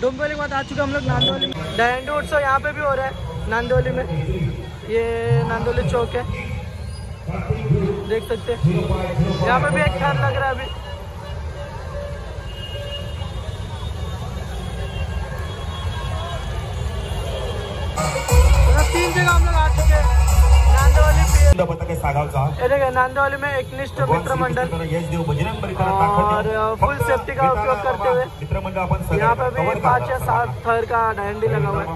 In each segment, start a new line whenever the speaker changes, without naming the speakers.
डोंबिवली के बाद आ चुके हम लोग नांदोली डैंडू उत्सव यहाँ पे भी हो रहा है, नांदोली में। ये नांदोली चौक है। देख सकते हैं। यहाँ पे भी एक घर लग रहा है अभी। पे
पथक सागावचा
ये देखिए नांदोली में एकनिष्ठ मित्र मंडल।
यश देव बजरंग
और फुल सेफ्टी का उपयोग करते हुए
मित्र मंडळ आपण
यहाँ पे भी पाँच या सात थर का डंडी लगा हुआ है।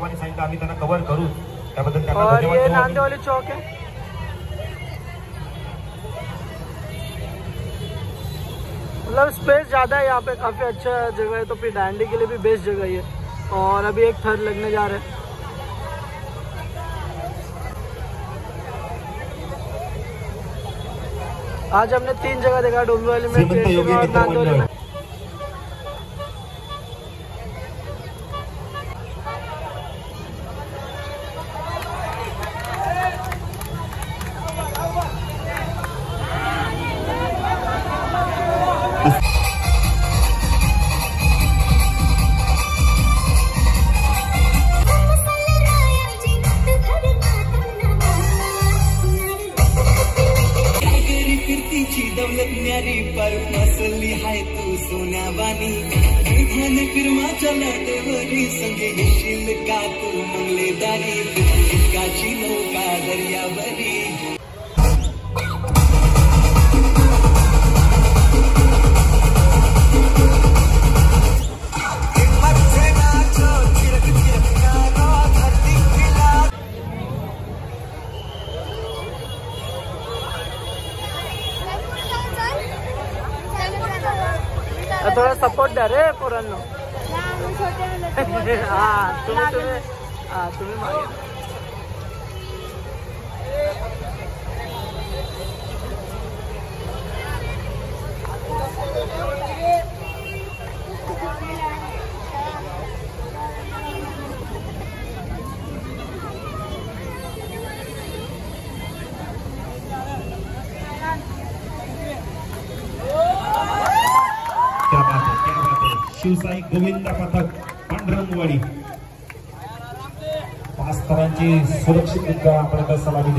आम्ही त्यांना कव्हर करू। त्याबद्दल
और ये नांदेवाली चौक है। मतलब स्पेस ज़्यादा है यहाँ पे काफ़ी अच्छा जगह है तो फिर डैंडी के लिए भी बेस्ट जगह है। और अभी एक थर लगने जा रहे हैं। आज हमने तीन जगह देखा डोंबिवली में
श्रीमंत
और नांदोली। में
मंडळ
दौलत न्यारी पर मसली हाय तू सोन्यावानी विधान चला देवरी, संगे शिल का तू मंगलेदारी। का दरिया दर्यावरी
थोड़ा सपोर्ट द्या रे पोरांनो हाँ तुम्हें तुम्हें हाँ तुम्हें मागे
शिवसाई गोविंद पथक पांढरंगवाडी. पाच तरांची सुरक्षितरित्या आपल्याला सलामी